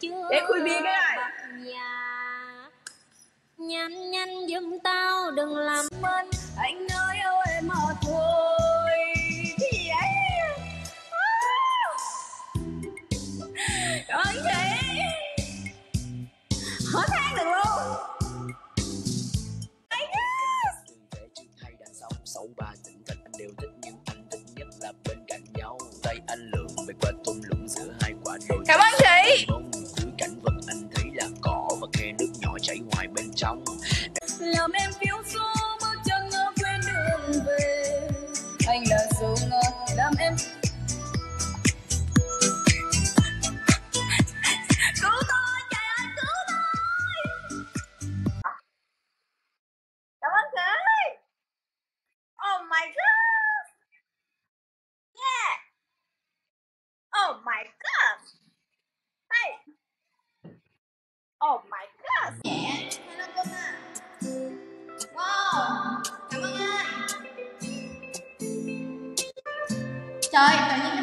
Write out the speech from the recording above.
chưa Để khui bia cái này. nhà nhanh nhanh giùm tao đừng làm mình làm em phiêu du bước chân ngỡ quên đường về. Anh là dù ngờ, làm em. Cứu tôi, trời ơi, cứu tôi. Cảm ơn thầy. oh my god. Yeah. Oh my god. 再等一